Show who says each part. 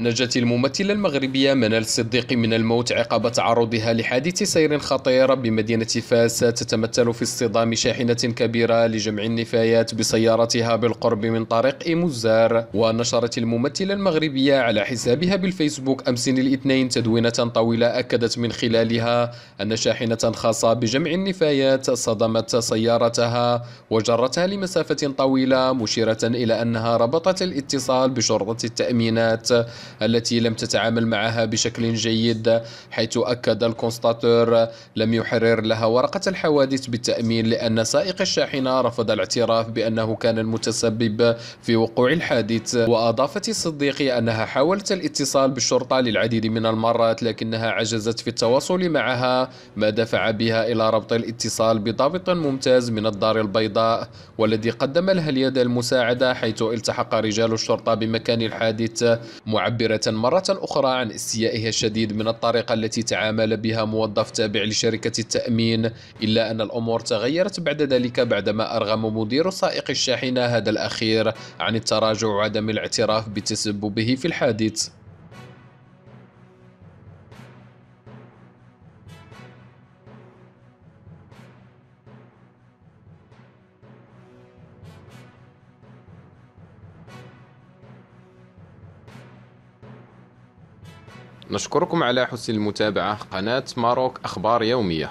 Speaker 1: نجت الممثلة المغربية منال الصديقي من الموت عقب تعرضها لحادث سير خطير بمدينة فاس تتمثل في اصطدام شاحنة كبيرة لجمع النفايات بسيارتها بالقرب من طريق مزار ونشرت الممثلة المغربية على حسابها بالفيسبوك أمس الاثنين تدوينة طويلة أكدت من خلالها أن شاحنة خاصة بجمع النفايات صدمت سيارتها وجرتها لمسافة طويلة مشيرة إلى أنها ربطت الاتصال بشرطة التأمينات. التي لم تتعامل معها بشكل جيد حيث أكد الكونستاتور لم يحرر لها ورقة الحوادث بالتأمين لأن سائق الشاحنة رفض الاعتراف بأنه كان المتسبب في وقوع الحادث. وأضافت الصديقي أنها حاولت الاتصال بالشرطة للعديد من المرات لكنها عجزت في التواصل معها ما دفع بها إلى ربط الاتصال بضابط ممتاز من الدار البيضاء والذي قدم لها اليد المساعدة حيث التحق رجال الشرطة بمكان الحادث معبر معبرة مرة أخرى عن استيائها الشديد من الطريقة التي تعامل بها موظف تابع لشركة التأمين إلا أن الأمور تغيرت بعد ذلك بعدما أرغم مدير سائق الشاحنة هذا الأخير عن التراجع وعدم الاعتراف بتسببه في الحادث. نشكركم على حسن المتابعة. قناة ماروك أخبار يومية.